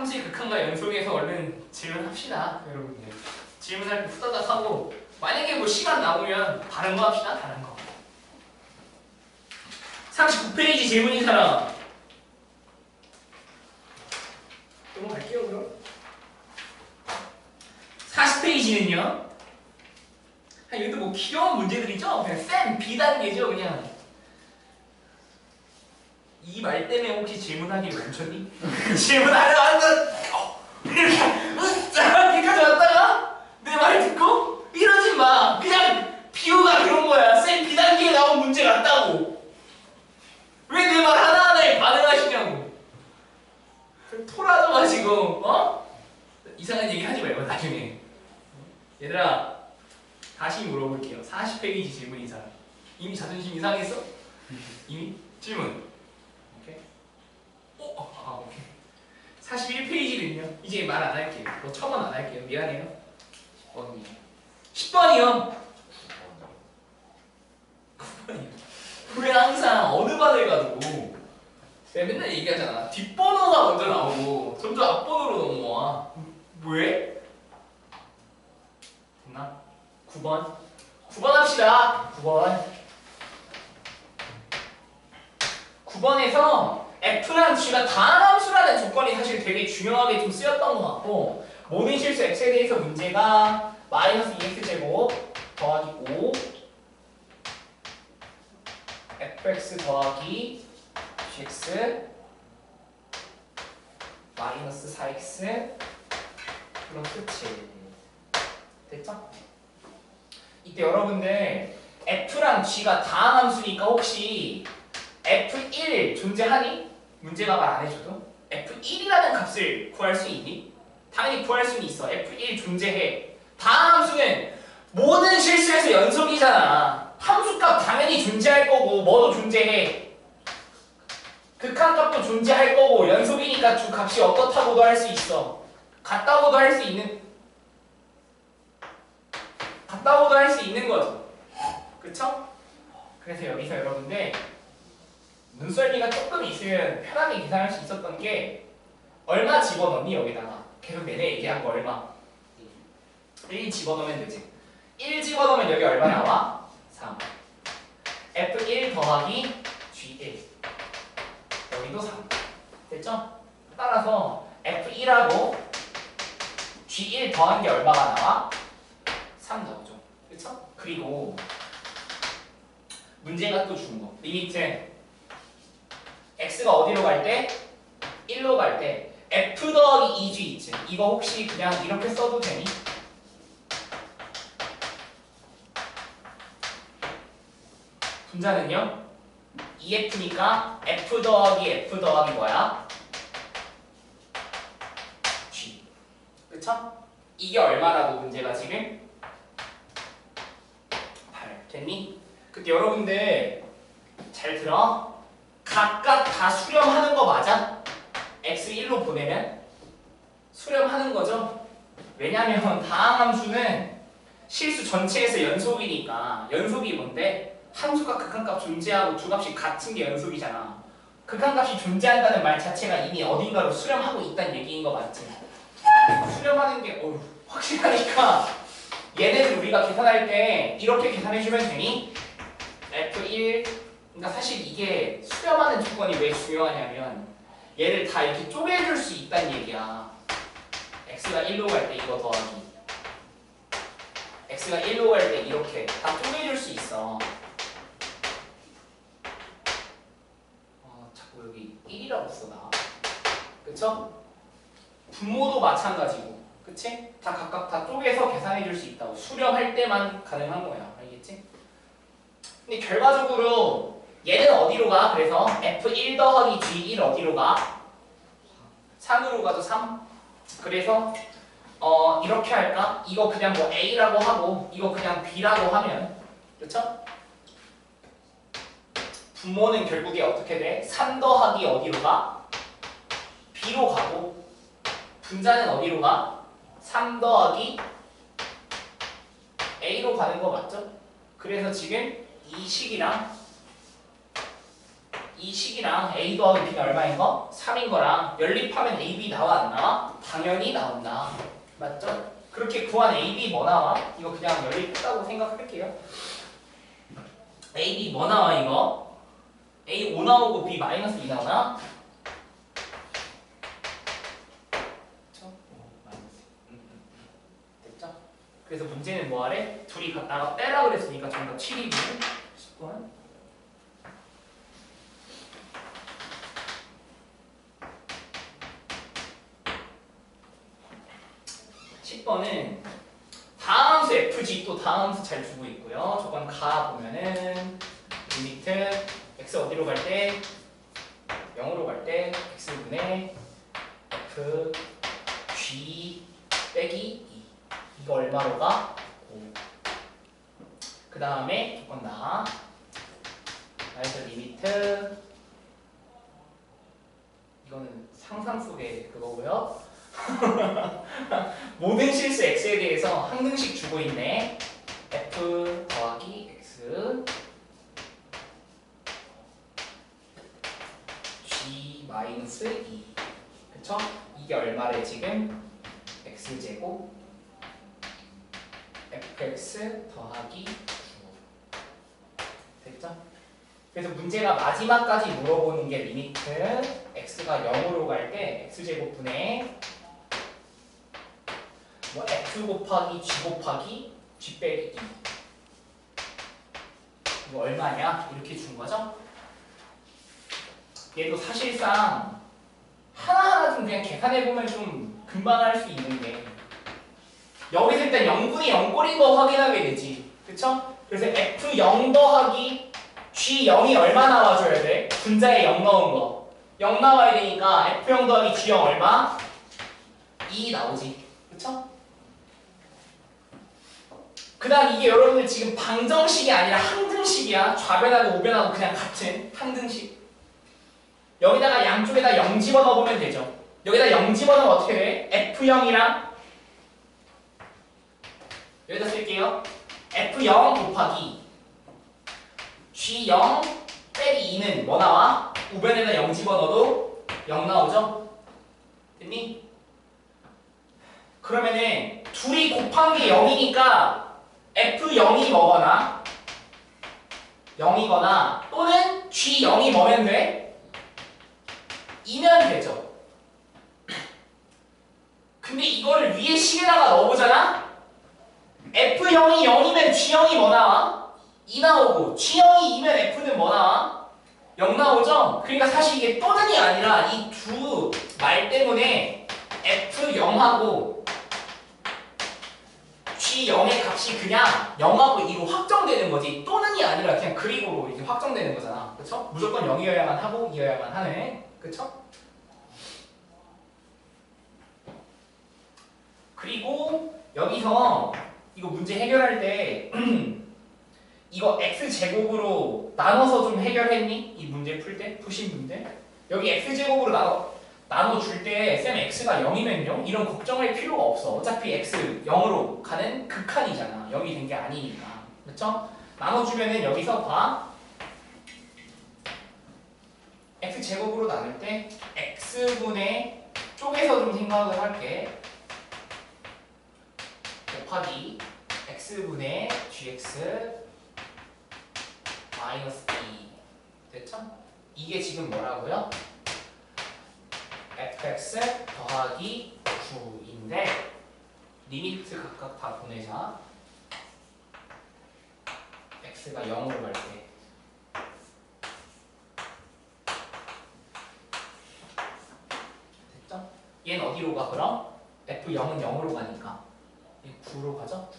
함수의 극한과 연속에서 얼른 질문합시다 여러분들. 질문할 때 후다닥 하고 만약에 뭐 시간 나오면 다른 거 합시다 다른 거. 39페이지 질문인 사람. 넘어갈게요 그럼. 40페이지는요? 아, 이것도 뭐 귀여운 문제들이죠? 그냥 쌤 비단계죠 그냥 이 말 때문에 혹시 질문하기 멈췄니? 질문하려 하는 어, 이렇게 으짜 이렇게 가져왔다가 내 말 듣고 이러지 마. 그냥 비유가 그런 거야. 쌤 비단계에 나온 문제 같다고. 왜 내 말 하나하나에 반응하시냐고. 토라져 가지고 어? 이상한 얘기 하지 말고 나중에. 얘들아 다시 물어볼게요. 40페이지 질문인 사람 이미 자존심 이상했어? 이미? 질문 오케이? 어? 아 오케이. 41페이지는요 이제 말 안 할게요. 뭐 첨언 안 할게요. 미안해요. 10번이 10번이요? 9번이요. 왜 항상 어느 반을 가도 내가 맨날 얘기하잖아. 뒷번호가 먼저 나오고 점점 앞번호로 넘어와. 왜? 됐나? 9번? 9번 합시다. 9번 9번에서 F랑 G가 다함수라는 조건이 사실 되게 중요하게 좀 쓰였던 것 같고 모든 실수 X에 대해서 문제가 마이너스 2X제곱 더하기 5 fx 더하기 gx 마이너스 4x 플러스 7 됐죠? 이때 여러분들 f랑 g가 다함함수니까 혹시 f1 존재하니? 문제가 말 안 해줘도? F1이라는 값을 구할 수 있니? 당연히 구할 수는 있어. F1 존재해. 다함수는 모든 실수에서 연속이잖아. 함수값 당연히 존재할 거고 뭐도 존재해. 극한값도 존재할 거고 연속이니까 두 값이 어떻다고도 할 수 있어. 같다고도 할 수 있는 같다고도 할 수 있는 거죠 그쵸? 그래서 여기서 여러분들 눈썰미가 조금 있으면 편하게 계산할 수 있었던 게 얼마 집어넣니 여기다가 계속 내내 얘기한 거 얼마 1 집어넣으면 되지 1 집어넣으면 여기 얼마 나와? 3 F1 더하기 G1 여기도 3 됐죠? 따라서 F1하고 G1 더한 게 얼마가 나와? 3 나오죠 그쵸? 그리고 문제가 또 준 거 limit X가 어디로 갈 때? 1로 갈 때 F 더하기 2G 있지 이거 혹시 그냥 이렇게 써도 되니? 분자는요? EF니까 F 더하기 F 더하기 뭐야? G 그쵸? 이게 얼마라고 문제가 지금? 8 됐니? 근데 여러분들 잘 들어 각각 다 수렴하는 거 맞아? X1로 보내면? 수렴하는 거죠? 왜냐면 다항 함수는 실수 전체에서 연속이니까 연속이 뭔데? 함수가 극한값 존재하고 두 값이 같은 게 연속이잖아. 극한값이 존재한다는 말 자체가 이미 어딘가로 수렴하고 있다는 얘기인 거 맞지? 수렴하는 게 어휴, 확실하니까 얘네들 우리가 계산할 때 이렇게 계산해주면 되니? F1 그러니까 사실 이게 수렴하는 조건이 왜 중요하냐면 얘를 다 이렇게 쪼개줄 수 있다는 얘기야. X가 1로 갈 때 이거 더하기 X가 1로 갈 때 이렇게 다 쪼개줄 수 있어. 아, 자꾸 여기 1이라고 써 나. 그쵸? 분모도 마찬가지고. 그치? 다 각각 다 쪼개서 계산해 줄 수 있다고. 수렴할 때만 가능한 거야. 알겠지? 근데 결과적으로 얘는 어디로 가? 그래서 F1 더하기 G1 어디로 가? 3으로 가도 3. 그래서 어 이렇게 할까? 이거 그냥 뭐 A라고 하고 이거 그냥 B라고 하면 그렇죠? 분모는 결국에 어떻게 돼? 3 더하기 어디로 가? B로 가고 분자는 어디로 가? 3 더하기 A로 가는 거 맞죠? 그래서 지금 이 식이랑 이 식이랑 A 더하기 B가 얼마인 거? 3인 거랑 연립하면 AB 나와 안 나와? 당연히 나온다. 맞죠? 그렇게 구한 AB 뭐 나와? 이거 그냥 연립했다고 생각할게요. AB 뭐 나와 이거? A 5 나오고 B 마이너스 2 나오나? 됐죠? 그래서 문제는 뭐 하래? 둘이 갖다가 빼라 그랬으니까 정답 7이고 10번 10번은 다항함수 fg 또 다항함수 잘 주고 있고요. 저건 가 보면은 limit x 어디로 갈 때 0으로 갈 때 x분의 f g 빼기 2 이거 얼마로 가? 5. 그 다음에 조건 나 나에서 limit 이거는 상상 속의 그거고요. 모든 실수 x에 대해서 항등식 주고 있네. f 더하기 x g 마이너스 2 그쵸? 이게 얼마래 지금? x 제곱 fx 더하기 9 됐죠? 그래서 문제가 마지막까지 물어보는 게 limit x가 0으로 갈 때 x제곱분의 뭐 f 곱하기 g 곱하기 g 빼기 2 이거 얼마냐? 이렇게 준 거죠? 얘도 사실상 하나하나 좀 그냥 계산해보면 좀 금방 할 수 있는 게 여기서 일단 0분의 0꼴인 거 확인하게 되지 그쵸? 그래서 f0 더하기 g0이 얼마 나와줘야 돼? 분자에 0 넣은 거. 0 나와야 되니까 f0 더하기 g0 얼마? 2 나오지. 그쵸? 그 다음 이게 여러분들 지금 방정식이 아니라 항등식이야. 좌변하고 우변하고 그냥 같은 항등식. 여기다가 양쪽에다 0 집어넣으면 되죠. 여기다 0 집어넣으면 어떻게 돼? f0이랑 여기다 쓸게요. f0 곱하기 G0 빼기 2는 뭐 나와? 우변에다 0 집어넣어도 0 나오죠? 됐니? 그러면은 둘이 곱한 게 0이니까 F0이 뭐거나 0이거나 또는 G0이 뭐면 돼? 2면 되죠. 근데 이거를 위에 식에다가 넣어보잖아? F0이 0이면 G0이 뭐 나와? 2 나오고 G형이 2면 F는 뭐 나와? 0 나오죠? 그러니까 사실 이게 또는이 아니라 이 두 말 때문에 F0하고 G0의 값이 그냥 0하고 2로 확정되는 거지 또는이 아니라 그냥 그리고로 이렇게 확정되는 거잖아 그쵸? 무조건 0이어야만 하고 2어야만 하네 그쵸? 그리고 여기서 이거 문제 해결할 때 이거 x제곱으로 나눠서 좀 해결했니? 이 문제 풀 때? 푸신 분들? 여기 x제곱으로 나눠, 나눠줄 때 쌤 x가 0이면요? 이런 걱정할 필요가 없어 어차피 x 0으로 가는 극한이잖아 0이 된 게 아니니까 그쵸? 나눠주면은 여기서 봐 x제곱으로 나눌 때 x분의 쪼개서 좀 생각을 할게 곱하기 x분의 gx 마이너스 2 됐죠? 이게 지금 뭐라고요? Fx 더하기 9인데 limit 각각 다 보내자 x가 0으로 갈 때 됐죠? 얘는 어디로 가 그럼? f0은 0으로 가니까 얘 9로 가죠?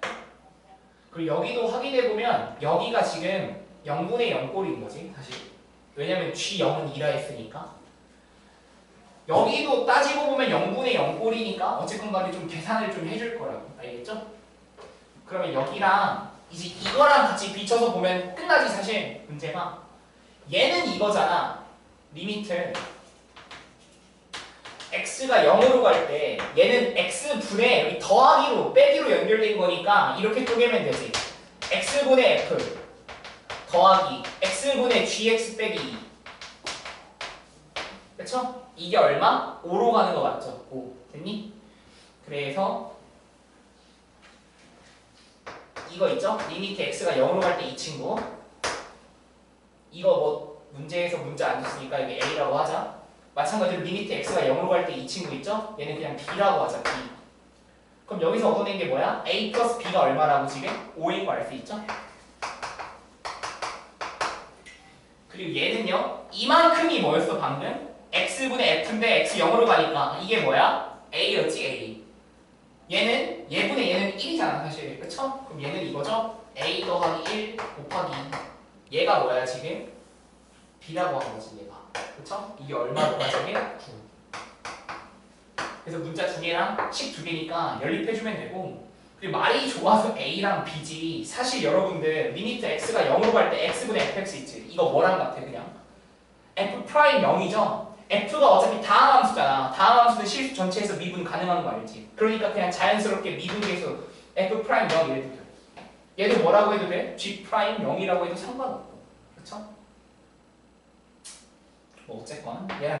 9 그리고 여기도 확인해 보면 여기가 지금 0분의 0꼴인 거지 사실 왜냐면 G0은 2라 했으니까. 여기도 따지고 보면 0분의 0꼴이니까 어쨌건 간에 좀 계산을 좀 해줄 거라고. 알겠죠? 그러면 여기랑 이제 이거랑 같이 비춰서 보면 끝나지 사실 문제가. 얘는 이거잖아. limit. X가 0으로 갈 때 얘는 x분의 여기 더하기로 빼기로 연결된 거니까 이렇게 쪼개면 되지. X분의 f 더하기 x분의 gx 빼기 2 그쵸? 이게 얼마? 5로 가는 거 맞죠? 5 됐니? 그래서 이거 있죠? limit x가 0으로 갈 때 이 친구 이거 뭐 문제에서 문제 안 줬으니까 여기 a라고 하자 마찬가지로 limit x가 0으로 갈 때 이 친구 있죠? 얘는 그냥 b라고 하자 b 그럼 여기서 얻어낸 게 뭐야? a 플러스 b가 얼마라고 지금? 5인 거 알 수 있죠? 그리고 얘는요 이만큼이 뭐였어 방금? x분의 f인데 x 0으로 가니까 이게 뭐야? a였지 a 얘는 얘분의 얘는 1이잖아 사실 그쵸? 그럼 얘는 이거죠? a 더하기 1 곱하기 2 얘가 뭐야 지금? b라고 하는 거지 얘가 그쵸? 이게 얼마로 가지고 9 그래서 문자 두 개랑 식 두 개니까 연립해주면 되고 말이 좋아서 a랑 b지. 사실 여러분들 limit x가 0으로 갈 때 x분의 fx 있지? 이거 뭐랑 같아 그냥? F prime 0이죠? F가 어차피 다항 함수잖아. 다항 함수는 실수 전체에서 미분 가능한 거 알지? 그러니까 그냥 자연스럽게 미분계수 f prime 0 이래도 돼 얘도 뭐라고 해도 돼? g prime 0이라고 해도 상관없고. 그쵸? 뭐 어쨌건 얘랑